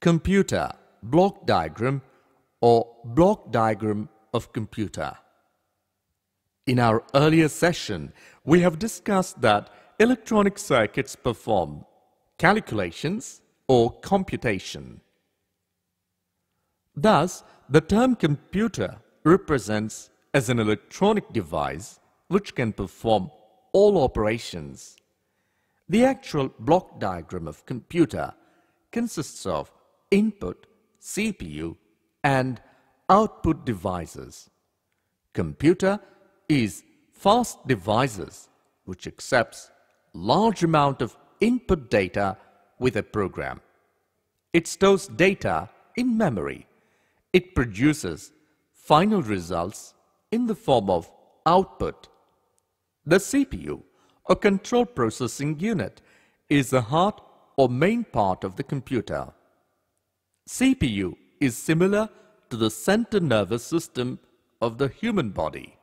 computer block diagram or block diagram of computer. In our earlier session, we have discussed that electronic circuits perform calculations or computation. Thus, the term computer represents as an electronic device which can perform all operations. The actual block diagram of computer consists of input, CPU and output devices. Computer is fast devices which accepts large amount of input data with a program. It stores data in memory. It produces final results in the form of output. The CPU, or central processing unit, is the heart or main part of the computer. CPU is similar to the center nervous system of the human body.